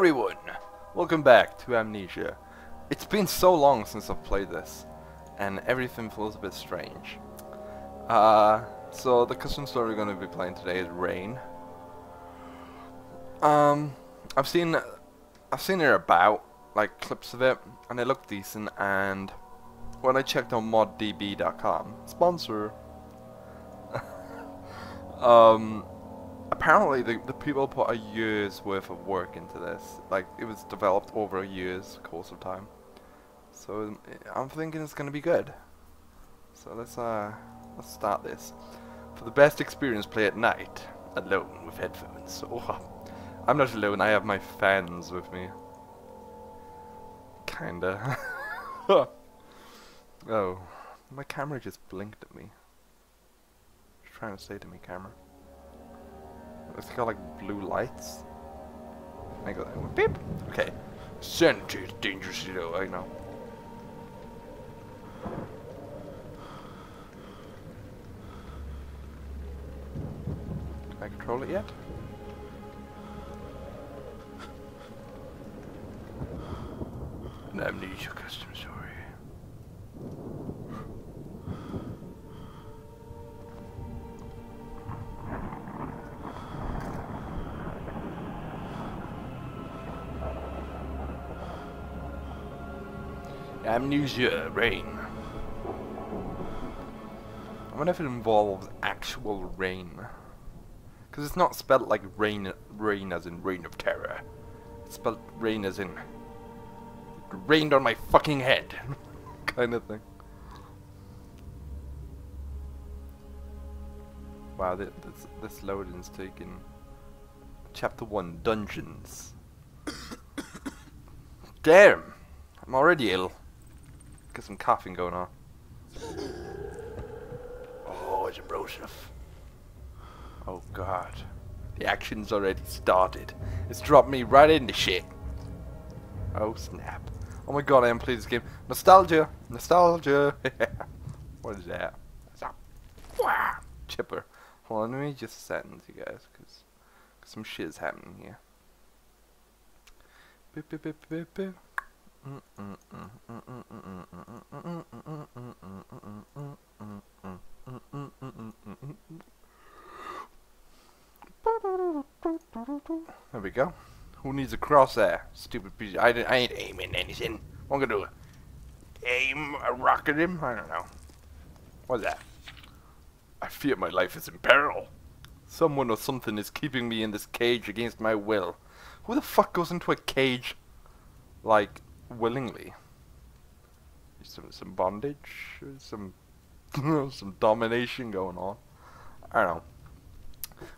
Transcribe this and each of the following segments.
everyone! Welcome back to Amnesia. It's been so long since I've played this, and everything feels a bit strange. Uh, so the custom story we're going to be playing today is Rain. Um, I've seen, I've seen it about, like clips of it, and it looked decent, and when I checked on moddb.com, sponsor, um, apparently the, the people put a year's worth of work into this. Like, it was developed over a year's course of time. So, um, I'm thinking it's gonna be good. So let's, uh, let's start this. For the best experience, play at night, alone with headphones. Oh, I'm not alone, I have my fans with me. Kinda. oh, my camera just blinked at me. What's trying to say to me, camera? It's got like blue lights. I go beep. Okay. Sanity is dangerous, know. I know. Can I control it yet? Amnesia custom Amnesia rain. I wonder if it involves actual rain. Because it's not spelled like rain, rain as in rain of terror. It's spelled rain as in rained on my fucking head, kind of thing. Wow, this this, this loading's taking. Chapter one, dungeons. Damn, I'm already ill. Got some coughing going on. Oh, it's abrasive. Oh god. The action's already started. It's dropped me right into shit. Oh snap. Oh my god, I haven't played this game. Nostalgia! Nostalgia! what is that? That's a chipper. Hold on, let me just sentence you guys, because some shit is happening here. Beep, beep, beep. There we go. Who needs a crosshair? Stupid piece. I, I ain't aiming anything. What am gonna do? Aim a rocket him? I don't know. What's that? I fear my life is in peril. Someone or something is keeping me in this cage against my will. Who the fuck goes into a cage, like, willingly? Some some bondage, some some domination going on. I don't know.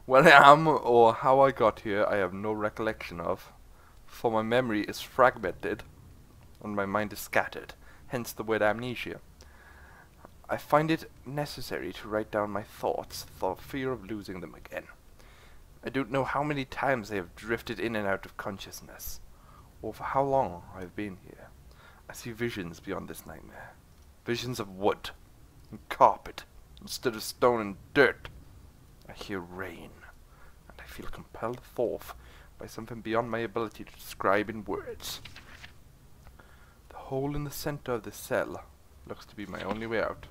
Where I am or how I got here, I have no recollection of, for my memory is fragmented and my mind is scattered, hence the word amnesia. I find it necessary to write down my thoughts for fear of losing them again. I don't know how many times I have drifted in and out of consciousness, or for how long I have been here. I see visions beyond this nightmare. Visions of wood and carpet instead of stone and dirt. I hear rain, and I feel compelled forth by something beyond my ability to describe in words. The hole in the center of the cell looks to be my only way out.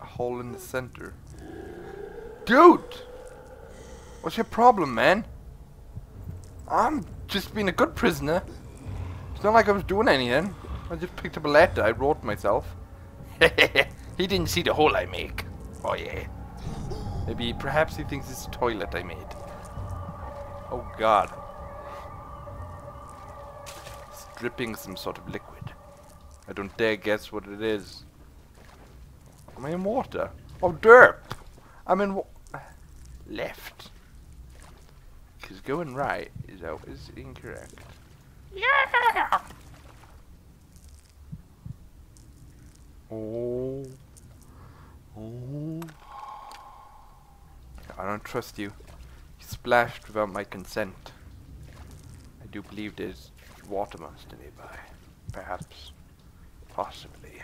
A hole in the center. Dude! What's your problem, man? I'm just being a good prisoner. It's not like I was doing anything. I just picked up a letter I wrote myself. he didn't see the hole I make. Oh yeah. Maybe, perhaps he thinks it's a toilet I made. Oh god. It's dripping some sort of liquid. I don't dare guess what it is. Am I in water? Oh, derp! I'm in left. Because going right is out is incorrect. Yeah! Oh. Oh. I don't trust you. You splashed without my consent. I do believe there's water monster nearby. Perhaps. Possibly.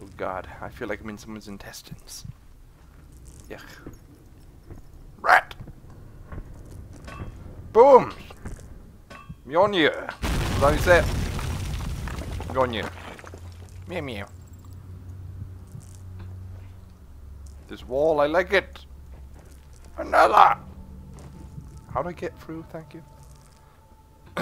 Oh god, I feel like I'm in someone's intestines. Yuck. Boom! Mjolnir. Is that? Mjolnir. Meow meow. This wall, I like it. Another. How do I get through? Thank you.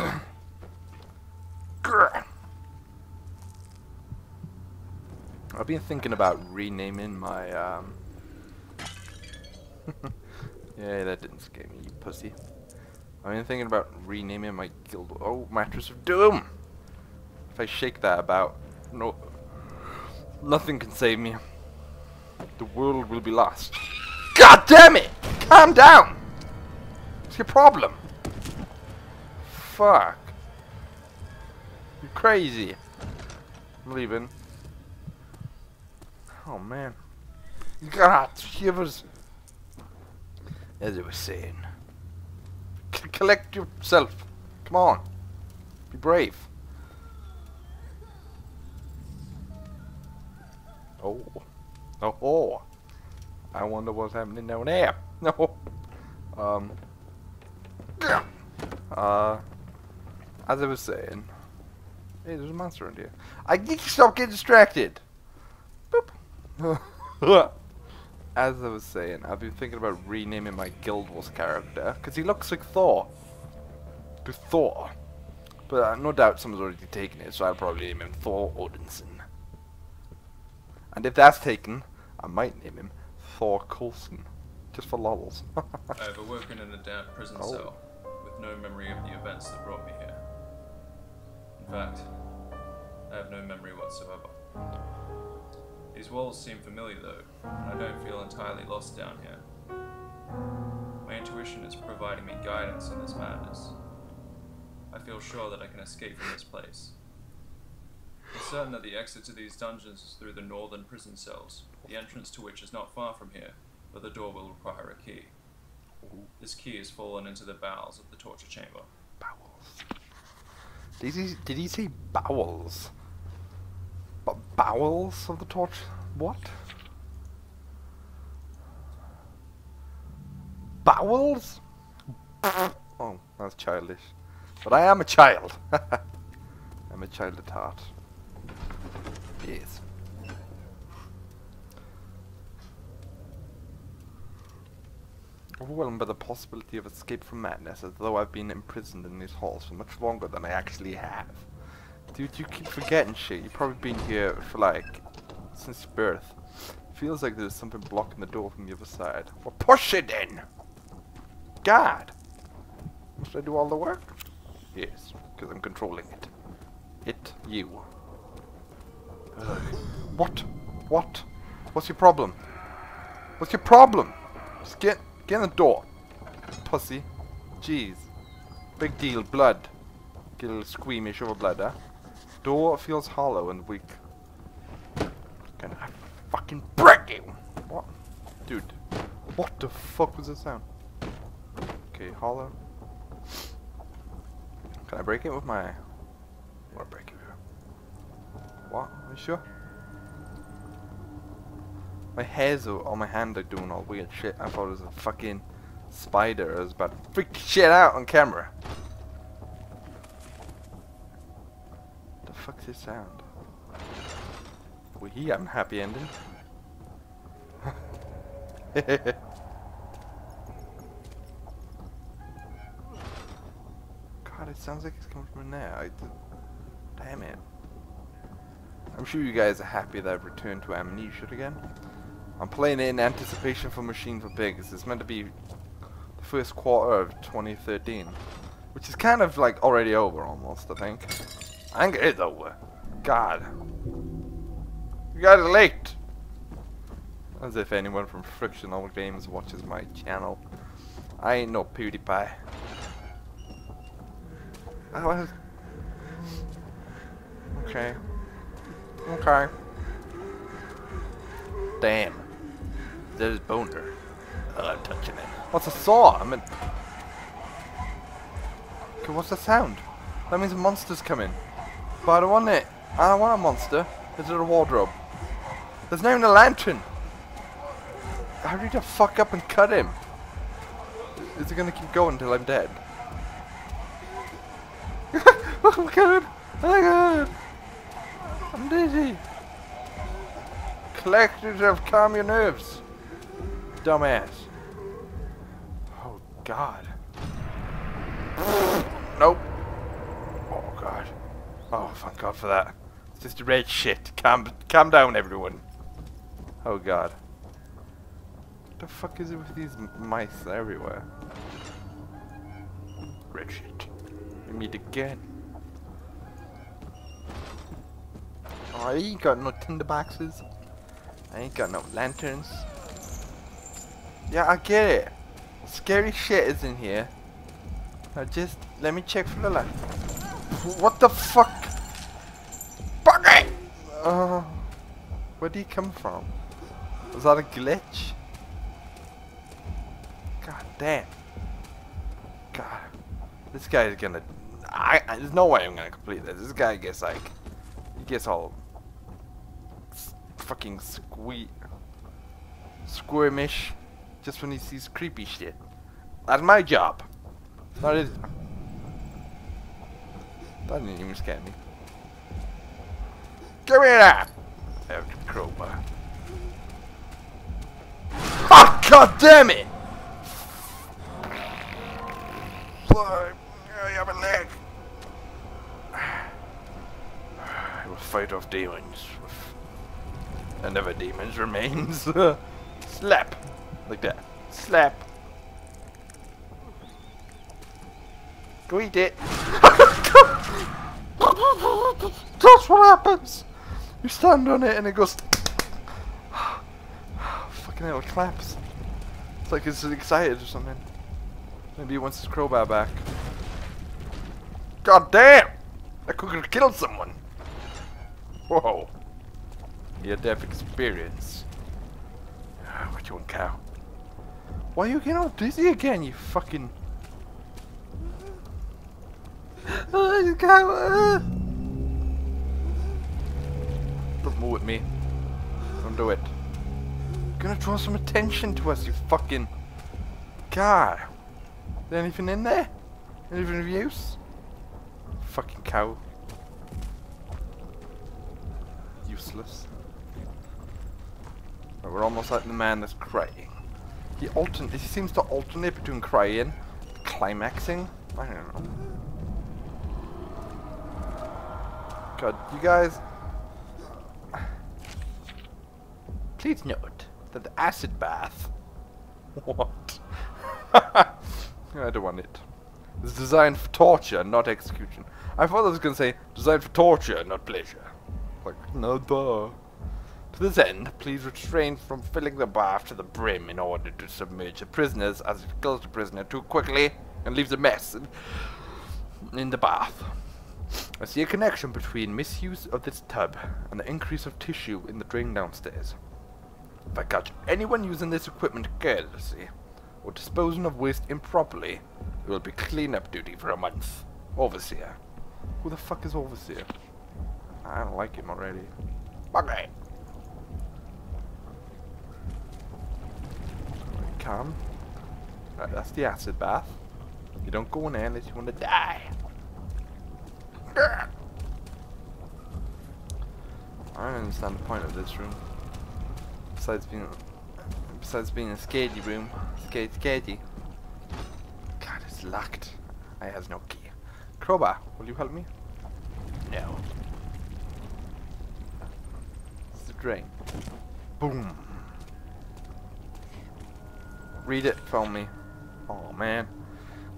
I've been thinking about renaming my um Yeah, that didn't scare me, you pussy. I've been thinking about renaming my guild Oh, Mattress of Doom! If I shake that about, no nothing can save me. The world will be lost. God damn it! Calm down! What's your problem? Fuck. You're crazy. I'm leaving. Oh man. God, shivers. As I was saying. Collect yourself. Come on. Be brave. Oh. Oh, oh. I wonder what's happening down there. No. Um. Uh. As I was saying. Hey, there's a monster in here. I need to stop getting distracted. Boop. As I was saying, I've been thinking about renaming my Guild Wars character because he looks like Thor. To Thor. But uh, no doubt someone's already taken it, so I'll probably name him Thor Odinson. And if that's taken, I might name him Thor Coulson. Just for lols. I have awoken in a damp prison Oh. cell, with no memory of the events that brought me here. In fact, I have no memory whatsoever. These walls seem familiar though, and I don't feel entirely lost down here. My intuition is providing me guidance in this madness. I feel sure that I can escape from this place. It's certain that the exit to these dungeons is through the northern prison cells, the entrance to which is not far from here, but the door will require a key. This key has fallen into the bowels of the torture chamber. bowels. Did he, did he say bowels? Bowels of the torch? What? Bowels? oh, that's childish. But I am a child. I'm a child at heart. Yes. Overwhelmed by the possibility of escape from madness, as though I've been imprisoned in these halls for much longer than I actually have. Dude, you keep forgetting shit. You've probably been here for like, since birth. Feels like there's something blocking the door from the other side. Well, push it in! God! Must I do all the work? Yes, because I'm controlling it. It, you. Ugh. What? What? What's your problem? What's your problem? Just get, get in the door. Pussy. Jeez. Big deal, blood. Get a little squeamish over blood, huh? Door feels hollow and weak. Can I fucking break you? What? Dude. What the fuck was that sound? Okay, hollow. Can I break it with my... What break it? What? Are you sure? My hairs on my hand are doing all weird shit. I thought it was a fucking spider. I was about to freak shit out on camera. Fuck's this sound? Well, he got a happy ending. God, it sounds like it's coming from in there. I, damn it. I'm sure you guys are happy that I've returned to Amnesia again. I'm playing it in anticipation for Machine for Pigs. It's meant to be the first quarter of 2013. Which is kind of like already over almost, I think. I think it is over. Uh, God. You guys are late! As if anyone from Frictional Games watches my channel. I ain't no PewDiePie. I was... Okay. Okay. Damn. There's boner. Oh, I'm touching it. What's a saw? I mean... Okay, what's the sound? That means a monster's coming. But I don't want it. I don't want a monster. Is it a wardrobe? There's not even a lantern. How did you fuck up and cut him? Is it gonna keep going until I'm dead? oh my god! Oh my god! I'm dizzy! Collectors have calm your nerves. Dumbass. Oh god. nope. Oh thank god for that. It's just a red shit. Calm calm down everyone. Oh god. What the fuck is it with these mice everywhere? Red shit. We meet again. Oh, I ain't got no tinderboxes. I ain't got no lanterns. Yeah, I get it. Scary shit is in here. Now just let me check for the light. What the fuck? Uh, where did he come from? Was that a glitch? God damn. God. This guy is gonna... I, I, there's no way I'm gonna complete this. This guy gets like... He gets all... Fucking squeak... Squirmish. Just when he sees creepy shit. That's my job. Not his... That didn't even scare me. Give me that! I have the crowbar. Ah, god damn it! I have a leg. I will fight off demons. never demons remains. Slap. Like that. Slap. Go eat it. That's what happens. You stand on it and it goes. Fucking hell, it claps. It's like it's excited or something. Maybe he wants his crowbar back. God damn! That could have killed someone. Whoa. Near death experience. Ah, What you want, cow? Why are you getting all dizzy again, you fucking. Oh, cow! Don't move with me. Don't do it. You're Gonna draw some attention to us, you fucking. God. Is there anything in there? Anything of use? Fucking cow. Useless. We're almost like the man that's crying. He altern he seems to alternate between crying climaxing. I don't know. God, you guys Please note that the acid bath What? I don't want it. It's designed for torture, not execution. I thought I was gonna say designed for torture, not pleasure. Like, no duh. To this end, please refrain from filling the bath to the brim in order to submerge the prisoners as it kills the prisoner too quickly and leaves a mess in the bath. I see a connection between misuse of this tub and the increase of tissue in the drain downstairs. If I catch anyone using this equipment carelessly or disposing of waste improperly, it will be cleanup duty for a month. Overseer. Who the fuck is Overseer? I don't like him already. Okay. Calm. Right, that's the acid bath. You don't go in there unless you want to die. I don't understand the point of this room. Besides being, besides being a scary room, scary, scary. God, it's locked. I has no key. Crowbar, will you help me? No. It's the drain. Boom. Read it for me. Oh man.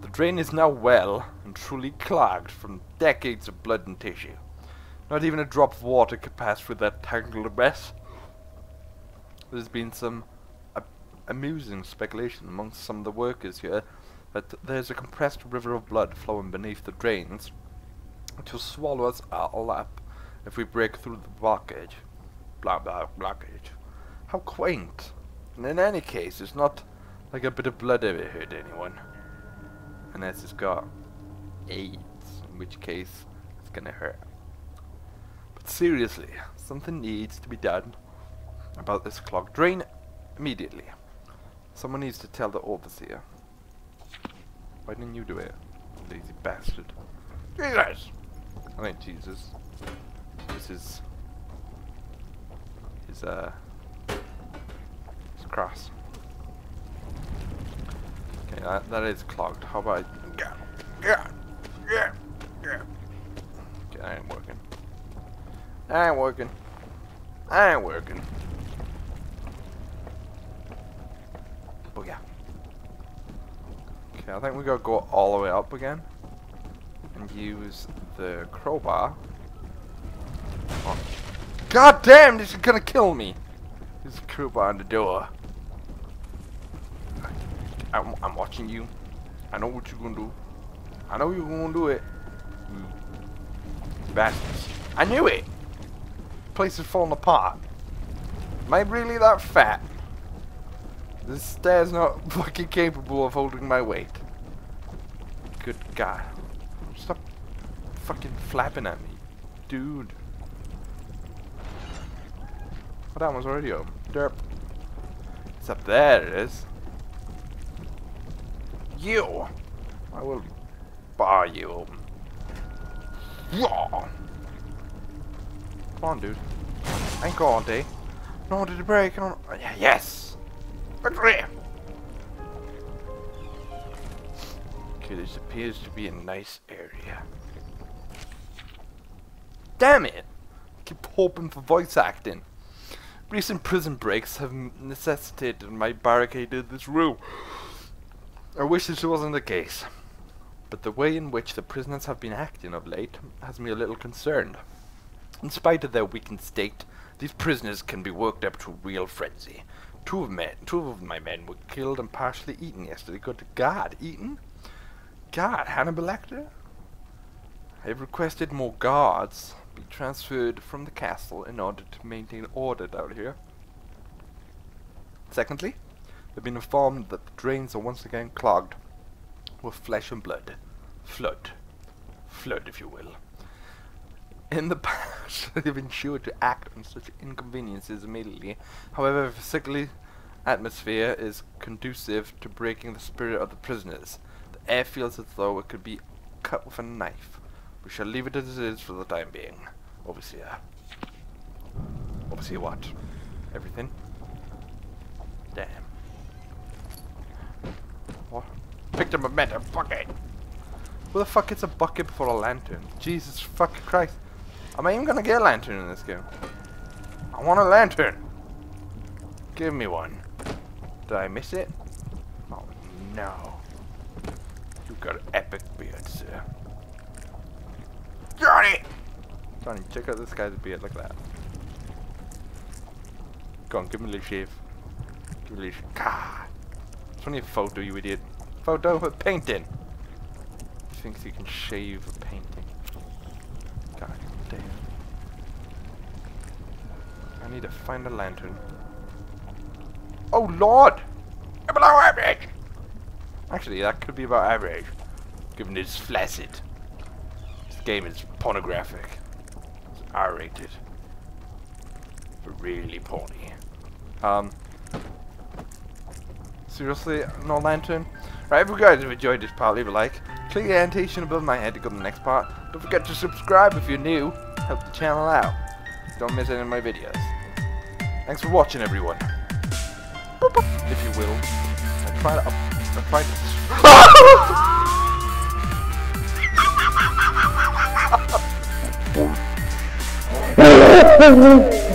The drain is now well and truly clogged from decades of blood and tissue. Not even a drop of water could pass through that tangled mess. There's been some amusing speculation amongst some of the workers here that there's a compressed river of blood flowing beneath the drains, will swallow us all up if we break through the blockage. Blah blah blockage. How quaint. And in any case, it's not like a bit of blood ever hurt anyone. Unless it's got AIDS, in which case it's gonna hurt. But seriously, something needs to be done about this clogged drain immediately. Someone needs to tell the overseer. Why didn't you do it, lazy bastard? Jesus! I think Jesus. This is his uh his cross. Okay, that that is clogged. How about yeah, yeah, yeah, yeah. Okay, that ain't working. That ain't working. That ain't working. Okay, I think we gotta go all the way up again and use the crowbar. Oh. God damn, this is gonna kill me. There's a crowbar on the door. I'm, I'm watching you. I know what you're gonna do. I know you're gonna do it. You bastards. I knew it! Place is falling apart. Am I really that fat? This stair's not fucking capable of holding my weight. Good God. Stop fucking flapping at me. Dude. Oh, that one's already open. Derp. It's up there, it is. You! I will bar you open. Come on, dude. I ain't going, D. Eh? No, did it break? No, yes! Okay, this appears to be a nice area. Damn it! I keep hoping for voice acting. Recent prison breaks have necessitated my barricaded this room. I wish this wasn't the case. But the way in which the prisoners have been acting of late has me a little concerned. In spite of their weakened state, these prisoners can be worked up to real frenzy. Two of, men, two of my men were killed and partially eaten yesterday. Good God, eaten? God, Hannibal Lecter? I have requested more guards be transferred from the castle in order to maintain order down here. Secondly, I've been informed that the drains are once again clogged with flesh and blood. Flood. Flood, if you will. In the past, they've ensured to act on such inconveniences immediately. However, the sickly atmosphere is conducive to breaking the spirit of the prisoners. The air feels as though it could be cut with a knife. We shall leave it as it is for the time being. Overseer. Uh, Overseer what? Everything? Damn. What? Picked up a metal bucket! Who the fuck gets a bucket before a lantern? Jesus fuck Christ. Am I even gonna get a lantern in this game? I want a lantern! Give me one. Did I miss it? Oh no. You've got an epic beard, sir. Jonny! Jonny, check out this guy's beard, look at that. Go on, give me a little shave. Give me a little shave. It's only a photo, you idiot. Photo of a painting! He thinks he can shave a painting. God damn. I need to find a lantern. Oh lord! Below average! Actually, that could be about average. Given it's flaccid This game is pornographic. It's R-rated. Really porny. Um, seriously, no lantern? Right, if you guys have enjoyed this part, leave a like. Click the annotation above my head to go to the next part. Don't forget to subscribe if you're new. Help the channel out. Don't miss any of my videos. Thanks for watching, everyone. If you will. I try to... I try to... Oh,